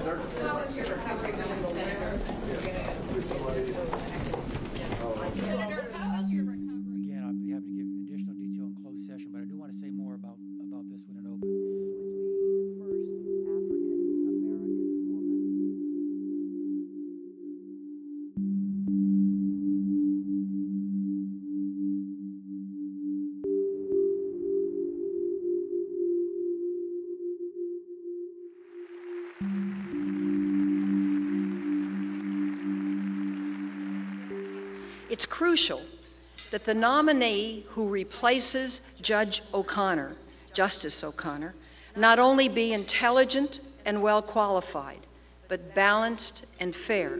dirt. How is your? It's crucial that the nominee who replaces Judge O'Connor, Justice O'Connor, not only be intelligent and well qualified, but balanced and fair.